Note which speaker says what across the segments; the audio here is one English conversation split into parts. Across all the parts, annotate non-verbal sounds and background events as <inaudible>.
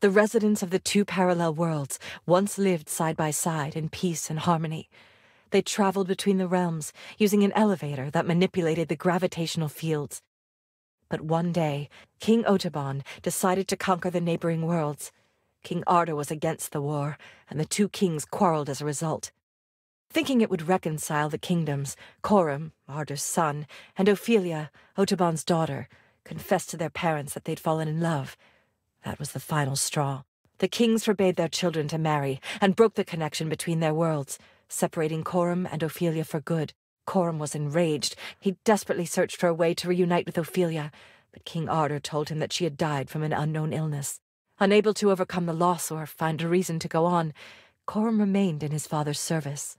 Speaker 1: The residents of the two parallel worlds once lived side by side in peace and harmony. They traveled between the realms using an elevator that manipulated the gravitational fields. But one day, King Otoban decided to conquer the neighboring worlds. King Arda was against the war, and the two kings quarreled as a result. Thinking it would reconcile the kingdoms, Coram, Arda's son, and Ophelia, Otoban's daughter, confessed to their parents that they'd fallen in love that was the final straw. The kings forbade their children to marry and broke the connection between their worlds, separating Coram and Ophelia for good. Coram was enraged. He desperately searched for a way to reunite with Ophelia, but King Arda told him that she had died from an unknown illness. Unable to overcome the loss or find a reason to go on, Coram remained in his father's service.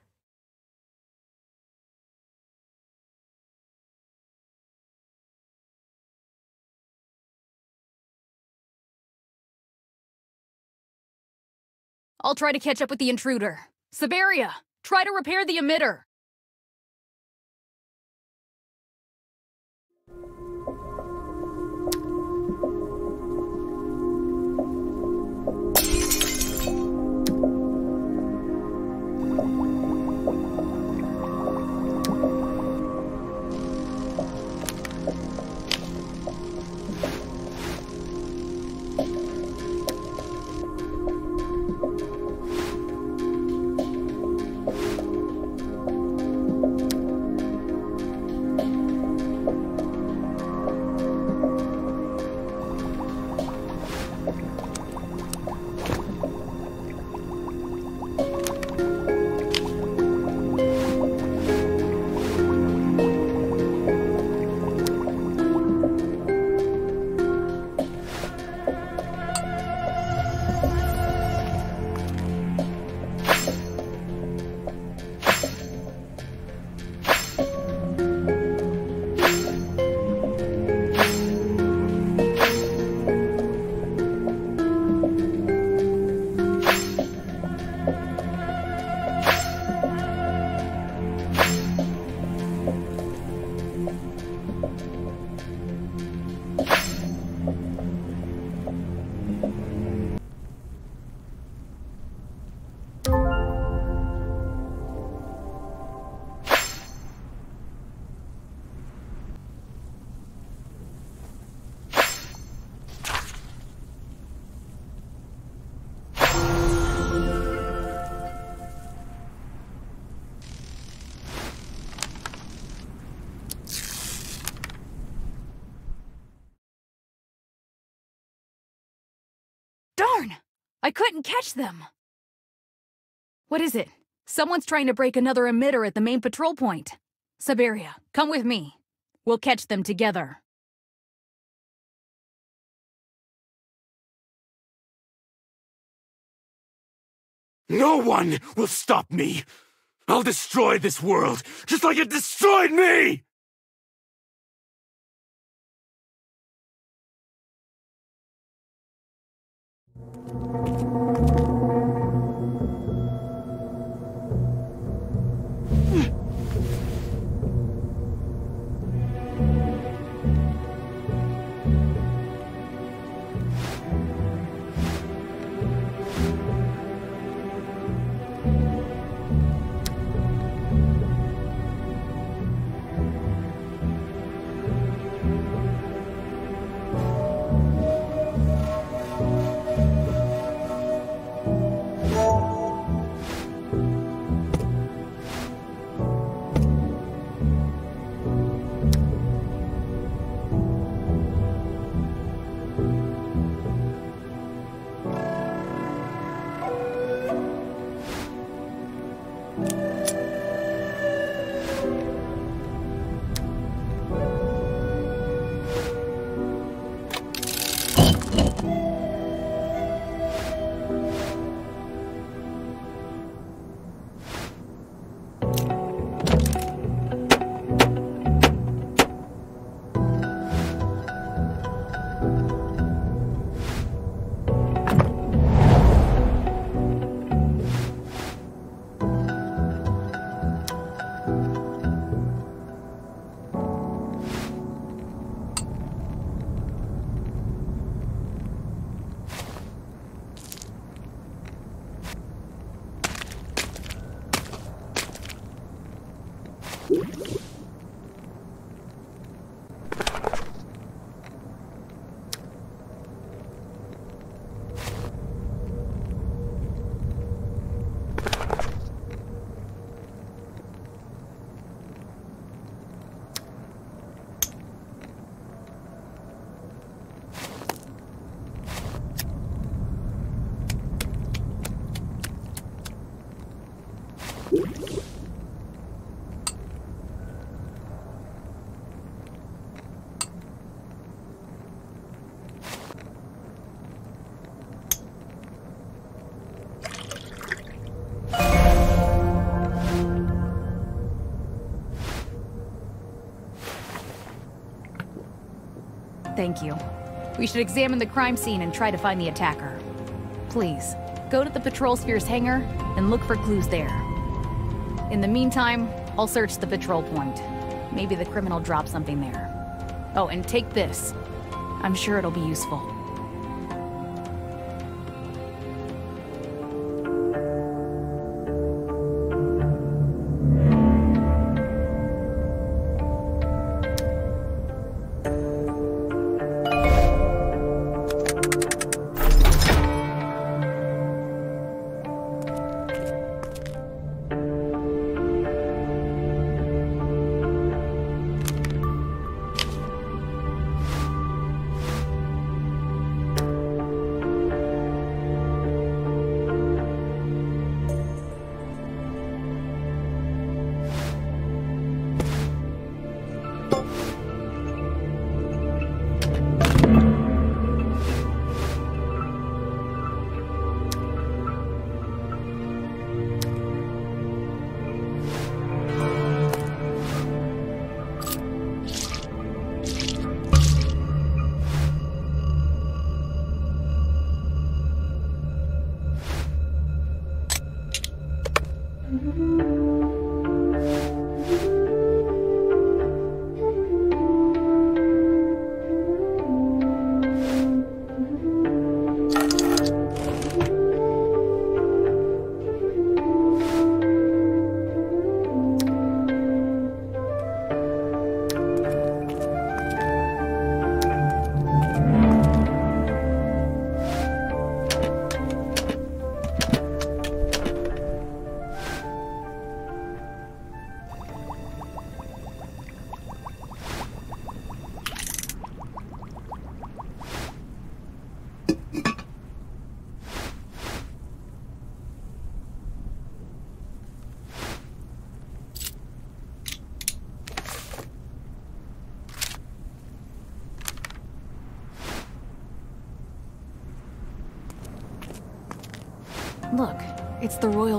Speaker 2: I'll try to catch up with the intruder. Saberia, try to repair the emitter. I couldn't catch them! What is it? Someone's trying to break another emitter at the main patrol point. Saberia, come with me. We'll catch them together.
Speaker 3: No one will stop me! I'll destroy this world, just like it destroyed me!
Speaker 2: Thank you. We should examine the crime scene and try to find the attacker. Please, go to the Patrol Sphere's hangar and look for clues there. In the meantime, I'll search the patrol point. Maybe the criminal dropped something there. Oh, and take this. I'm sure it'll be useful.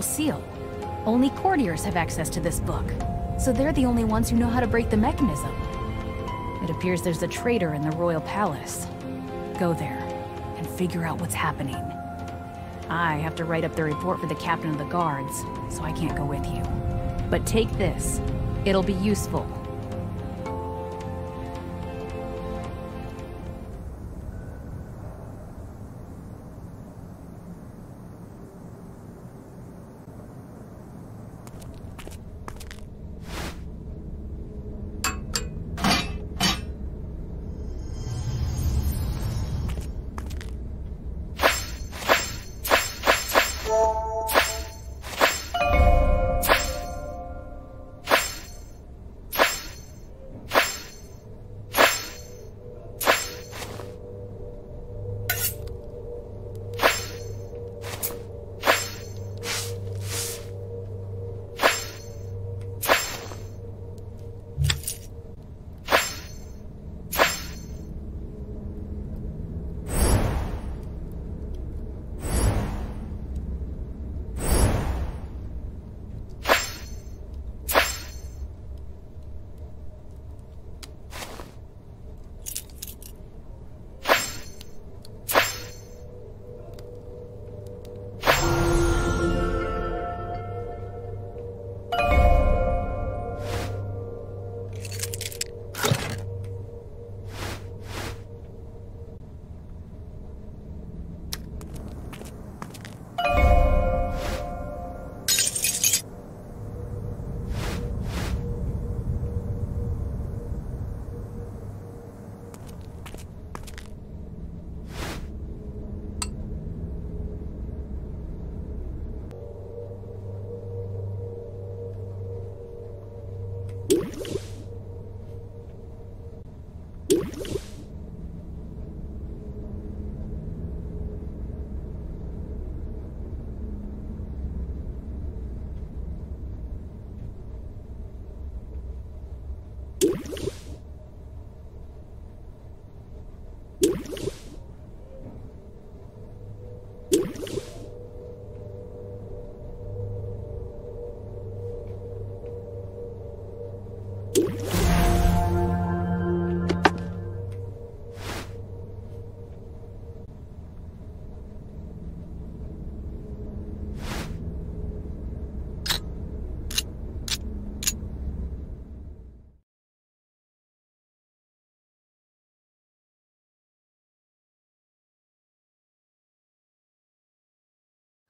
Speaker 2: Royal Seal. Only courtiers have access to this book, so they're the only ones who know how to break the mechanism. It appears there's a traitor in the Royal Palace. Go there, and figure out what's happening. I have to write up the report for the captain of the guards, so I can't go with you. But take this. It'll be useful.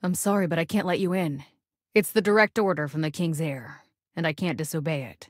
Speaker 2: I'm sorry, but I can't let you in. It's the direct order from the King's heir, and I can't disobey it.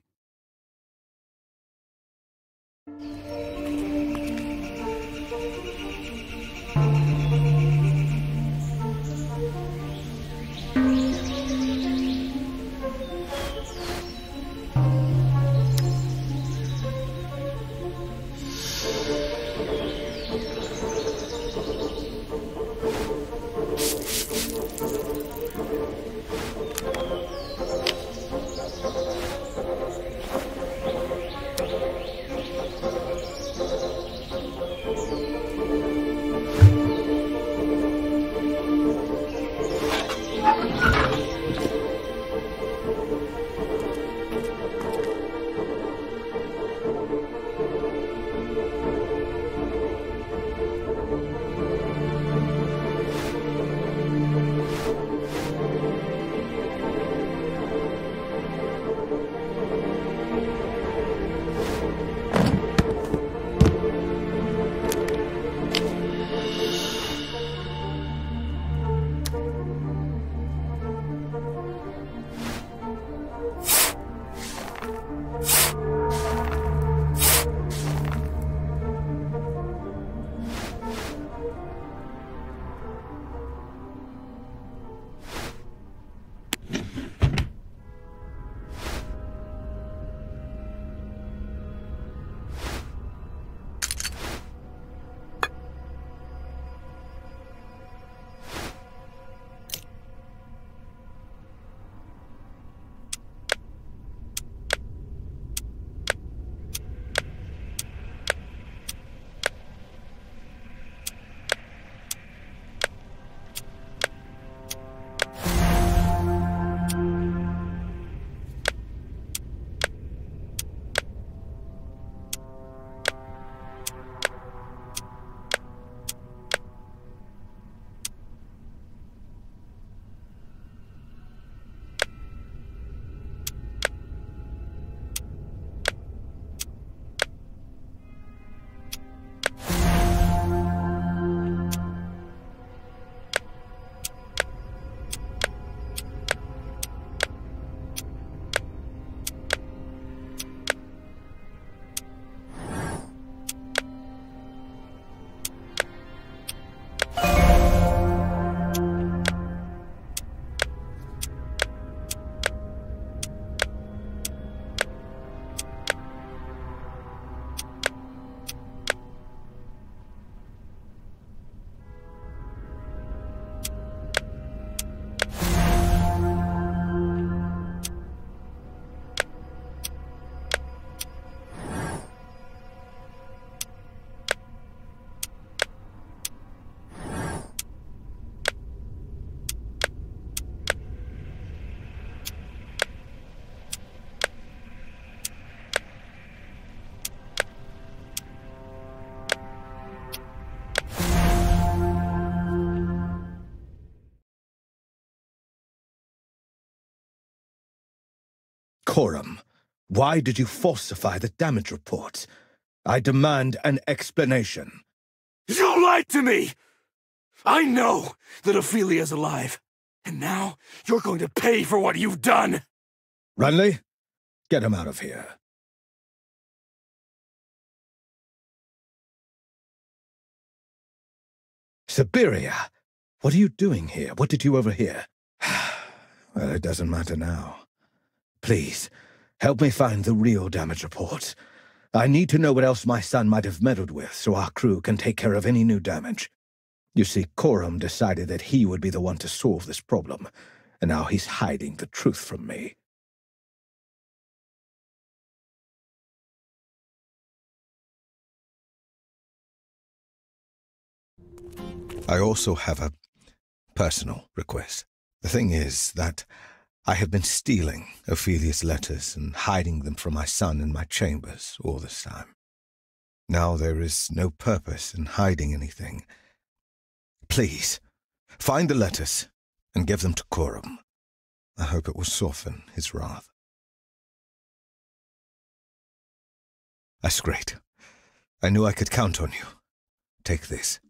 Speaker 4: Coram, why did you falsify the damage reports? I demand an explanation.
Speaker 3: You lied to me! I know that Ophelia's alive, and now you're going to pay for what you've done!
Speaker 4: Renly, get him out of here. Saberia, what are you doing here? What did you overhear? <sighs> well, it doesn't matter now. Please, help me find the real damage reports. I need to know what else my son might have meddled with so our crew can take care of any new damage. You see, Coram decided that he would be the one to solve this problem, and now he's hiding the truth from me. I also have a personal request. The thing is that I have been stealing Ophelia's letters and hiding them from my son in my chambers all this time. Now there is no purpose in hiding anything. Please, find the letters and give them to Coram. I hope it will soften his wrath. That's great. I knew I could count on you. Take this.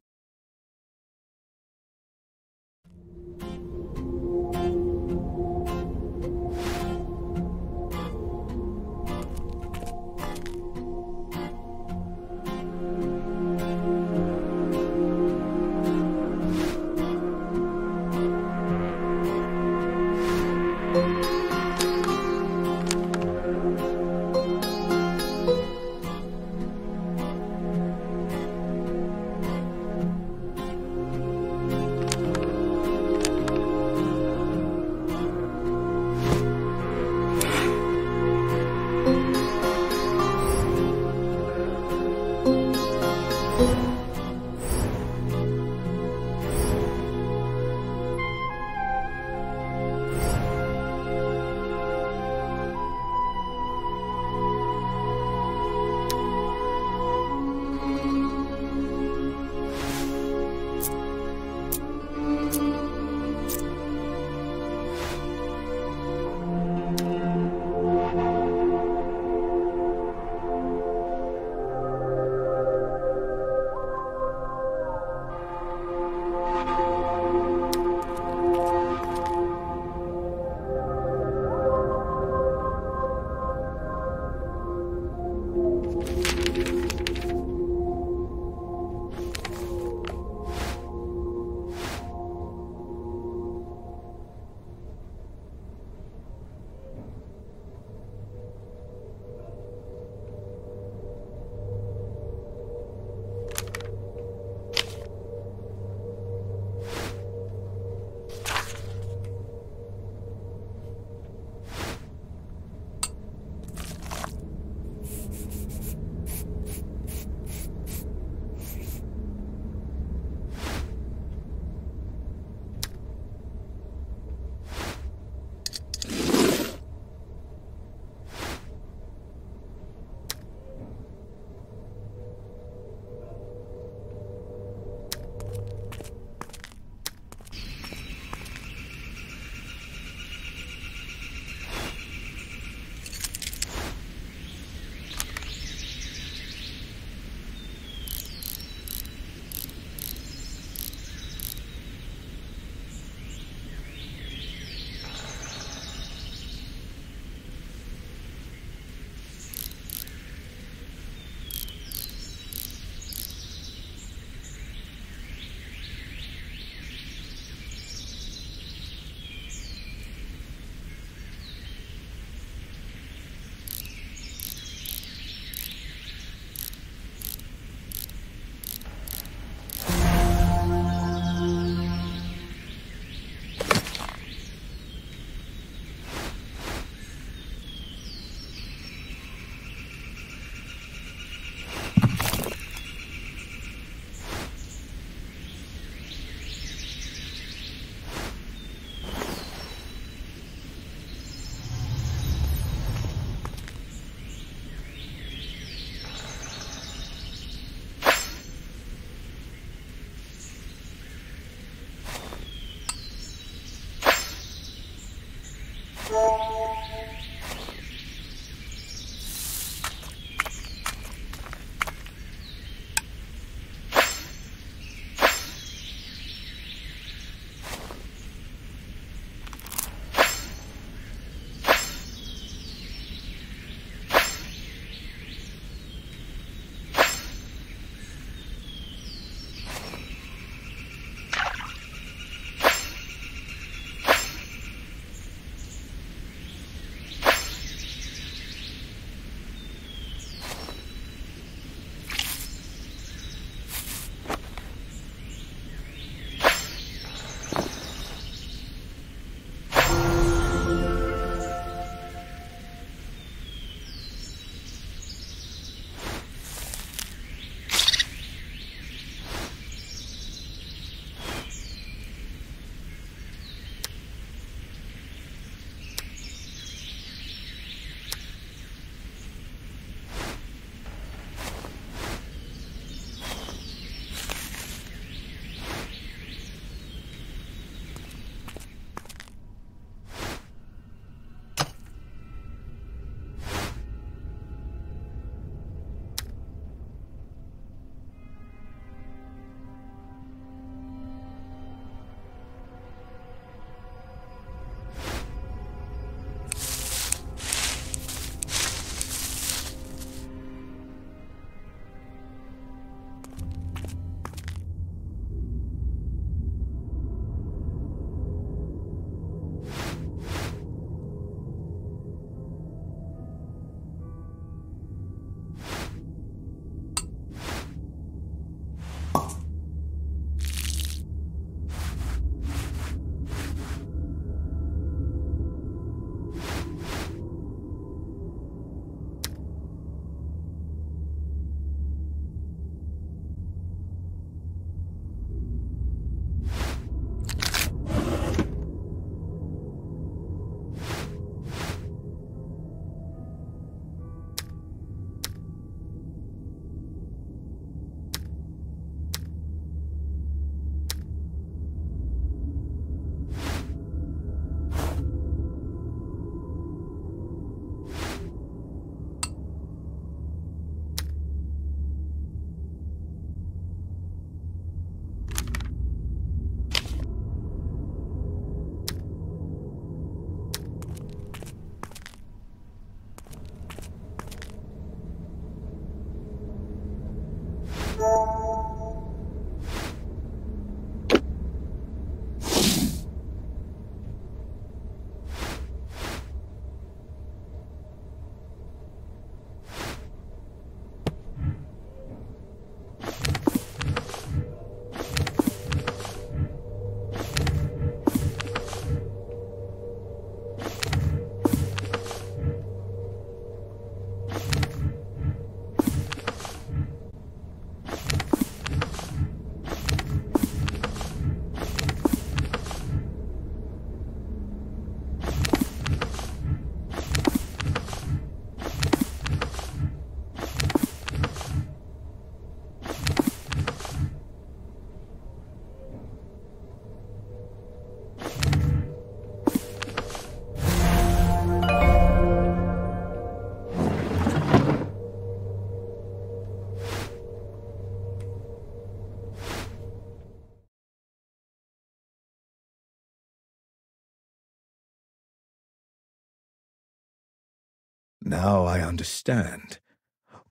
Speaker 4: Now I understand.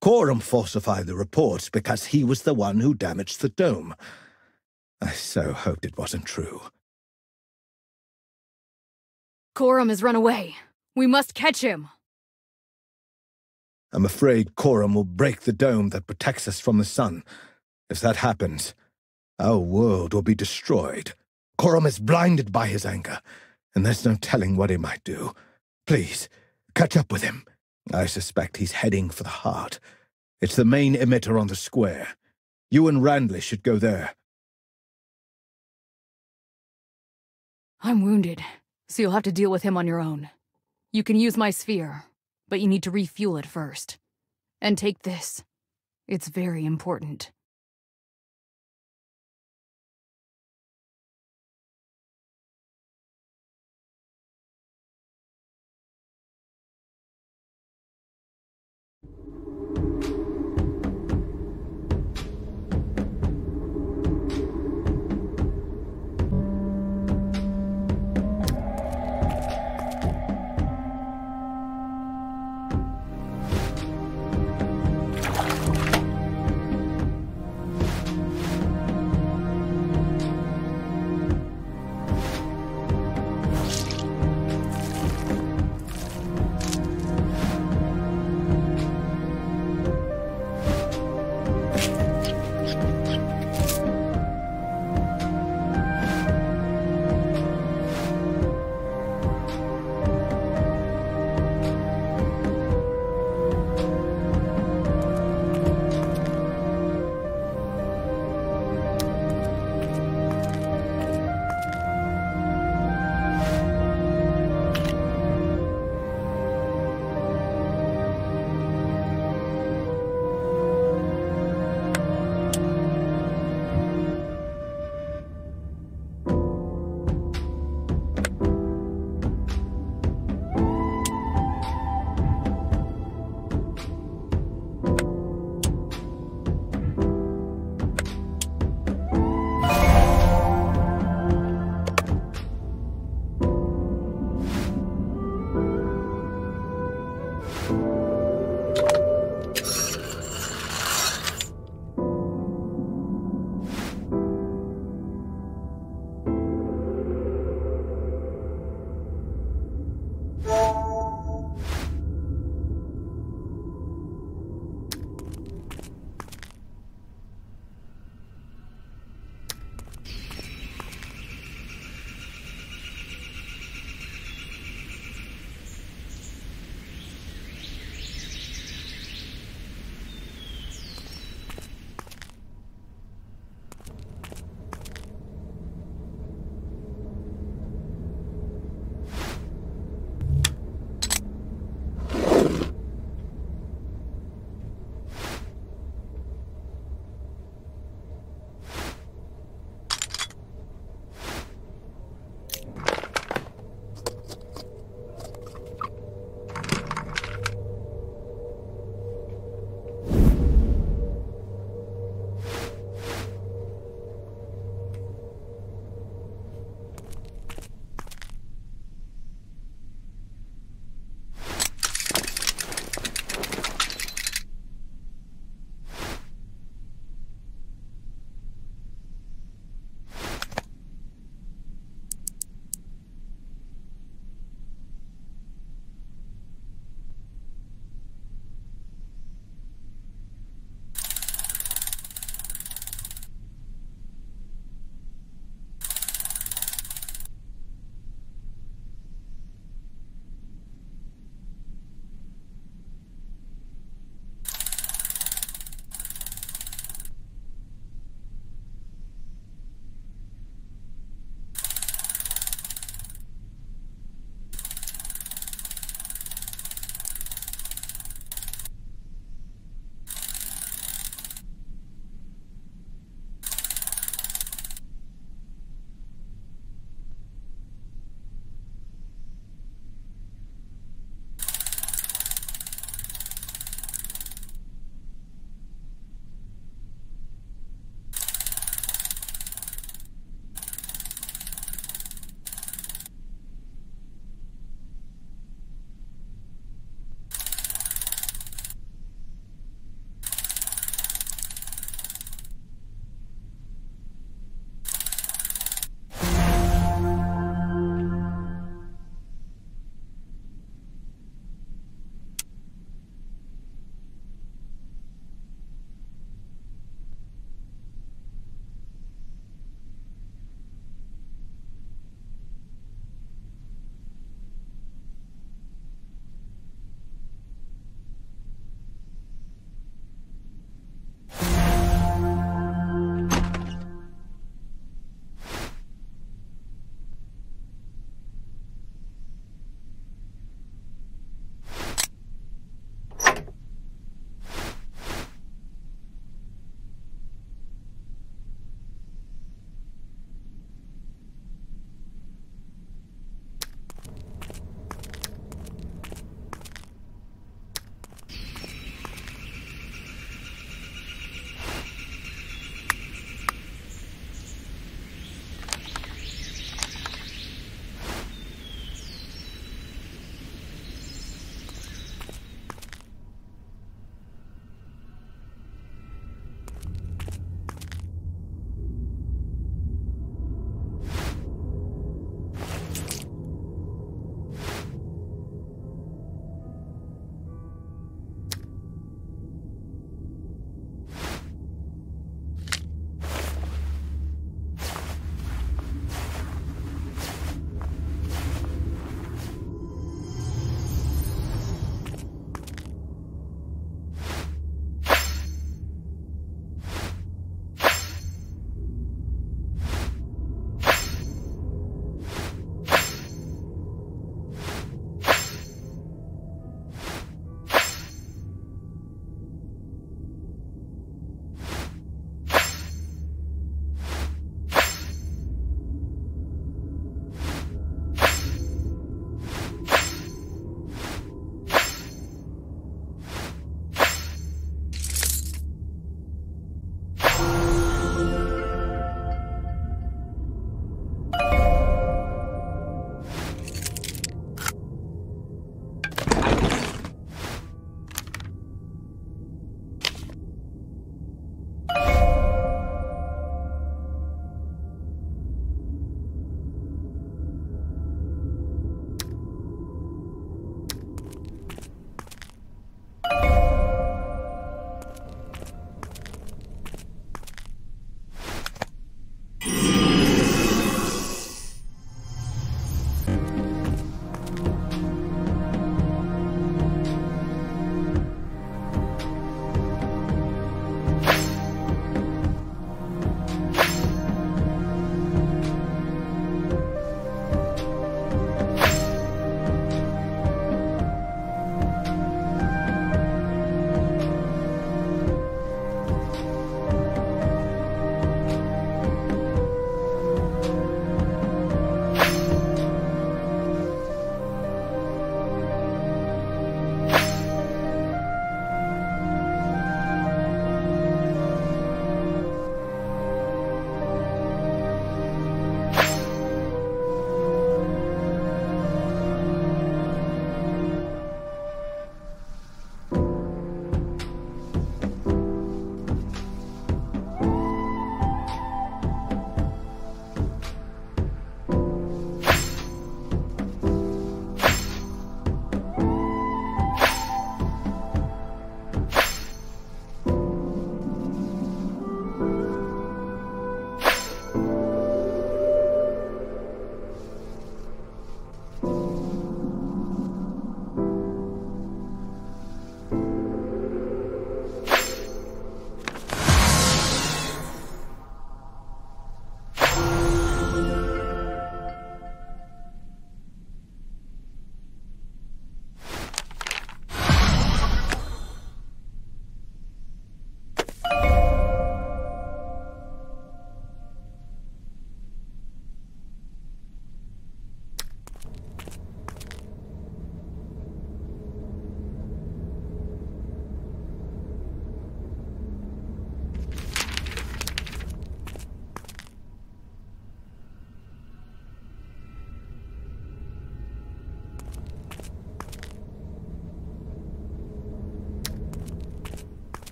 Speaker 4: Coram falsified the reports because he was the one who damaged the dome. I so hoped it wasn't true.
Speaker 2: Coram has run away. We must catch him.
Speaker 4: I'm afraid Coram will break the dome that protects us from the sun. If that happens, our world will be destroyed. Coram is blinded by his anger, and there's no telling what he might do. Please, catch up with him. I suspect he's heading for the heart. It's the main emitter on the square. You and Randley should go there.
Speaker 2: I'm wounded, so you'll have to deal with him on your own. You can use my sphere, but you need to refuel it first. And take this. It's very important.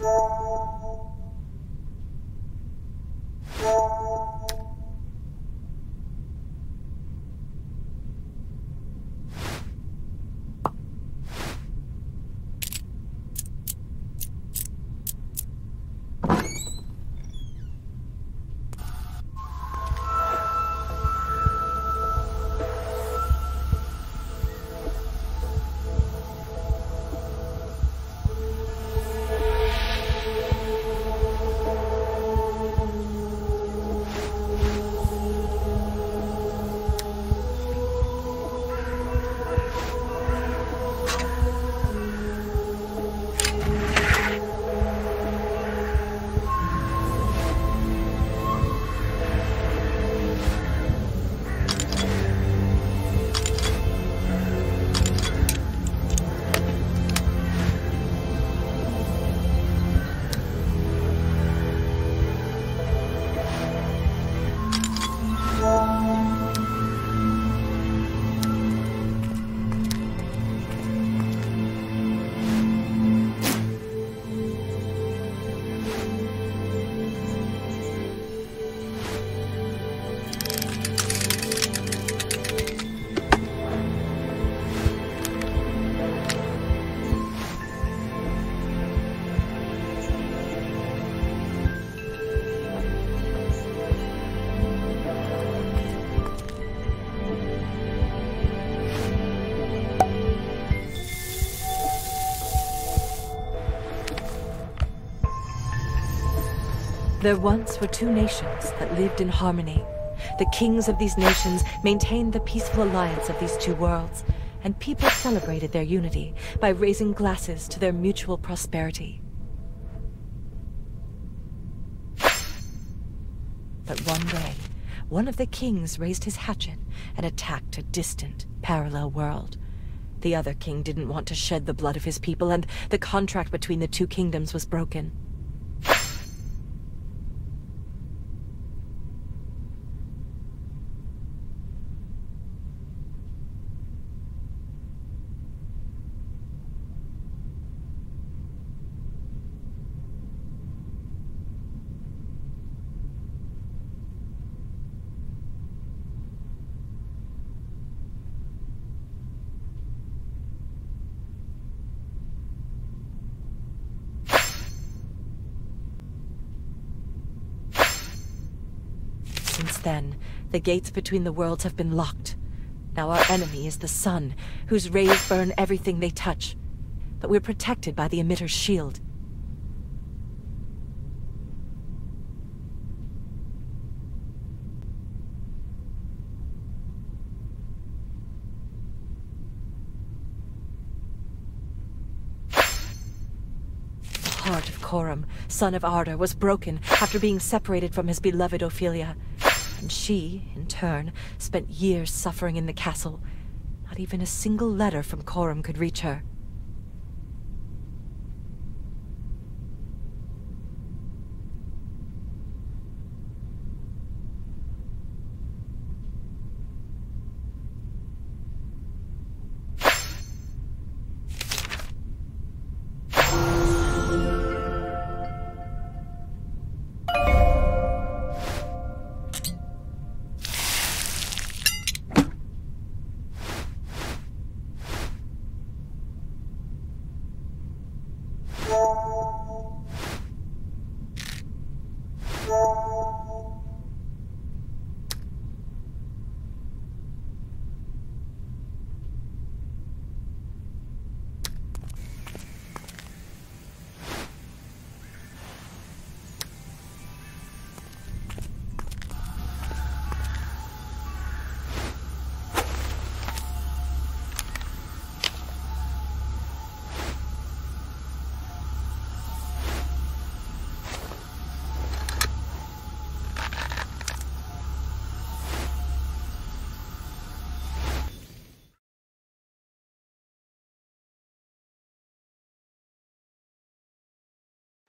Speaker 2: Thank you.
Speaker 1: There once were two nations that lived in harmony. The kings of these nations maintained the peaceful alliance of these two worlds, and people celebrated their unity by raising glasses to their mutual prosperity. But one day, one of the kings raised his hatchet and attacked a distant, parallel world. The other king didn't want to shed the blood of his people, and the contract between the two kingdoms was broken. The gates between the worlds have been locked. Now our enemy is the sun, whose rays burn everything they touch. But we're protected by the emitter's shield. The heart of Coram, son of Arda, was broken after being separated from his beloved Ophelia. And she, in turn, spent years suffering in the castle. Not even a single letter from Coram could reach her.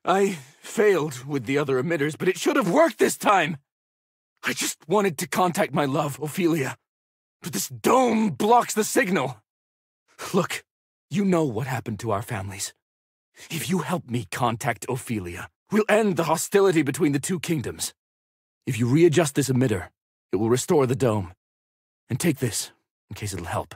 Speaker 3: I failed with the other emitters, but it should have worked this time! I just wanted to contact my love, Ophelia. But this dome blocks the signal. Look, you know what happened to our families. If you help me contact Ophelia, we'll end the hostility between the two kingdoms. If you readjust this emitter, it will restore the dome. And take this, in case it'll help.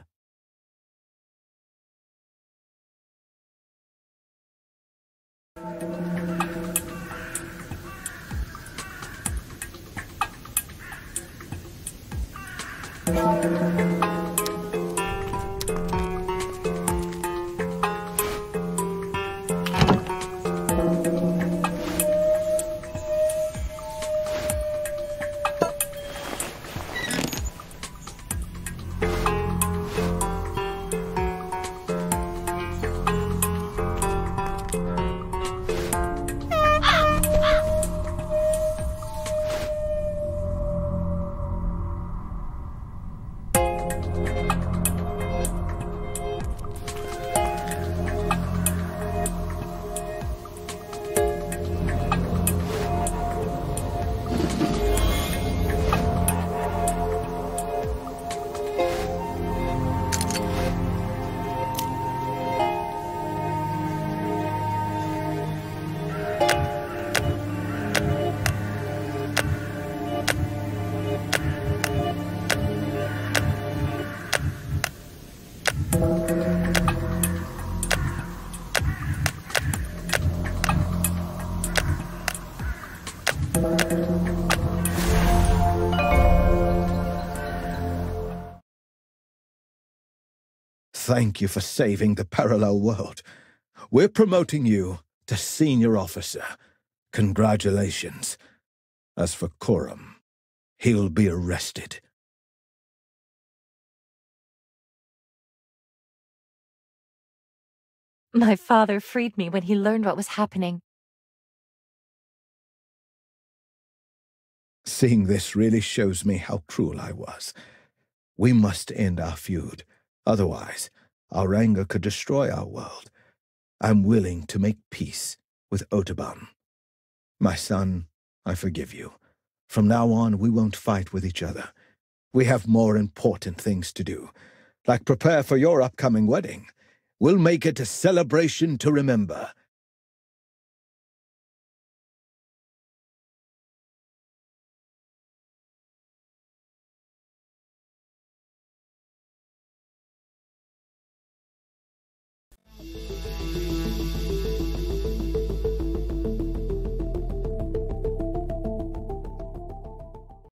Speaker 4: Thank you for saving the parallel world. We're promoting you to senior officer. Congratulations. As for Coram, he'll be arrested.
Speaker 1: My father freed me when he learned what was happening.
Speaker 4: Seeing this really shows me how cruel I was. We must end our feud. Otherwise, our anger could destroy our world. I'm willing to make peace with Otoban. My son, I forgive you. From now on, we won't fight with each other. We have more important things to do, like prepare for your upcoming wedding. We'll make it a celebration to remember.